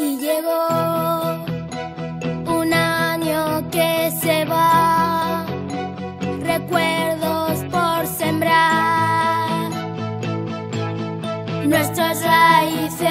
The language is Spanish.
y llegó un año que se va, recuerdos por sembrar, nuestras raíces.